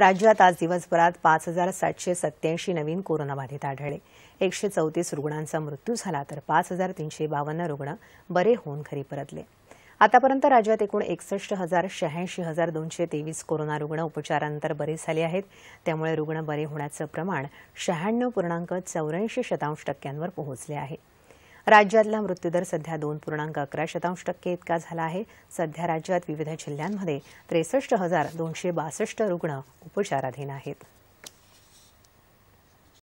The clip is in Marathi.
राज्यात आज दिवसभरात पाच हजार सातशे सत्याऐंशी नवीन कोरोनाबाधित आढळले. एकशे चौतीस रुग्णांचा मृत्यू झाला तर पाच हजार तीनशे बावन्न रुग्ण बरे होऊन घरी परतले. आतापर्यंत राज्यात एकूण एकसष्ट हजार शहाऐंशी हजार दोनशे तेवीस कोरोना रुग्ण उपचारानंतर बरे झाले आहेत. त्यामुळे रुग्ण बरे होण्याचं प्रमाण शहाण्णव पूर्णांक चौऱ्याऐंशी शतांश टक्क्यांवर पोहोचले आहे. राज्यातला मृत्यूदर सध्या दोन पूर्णांक अकरा शतांश टक्के इतका झाला आहे. सध्या राज्यात विविध जिल्ह्यांमध्ये त्रेसष्ट हजार दोनशे बासष्ट रुग्ण उपचाराधीन आहेत.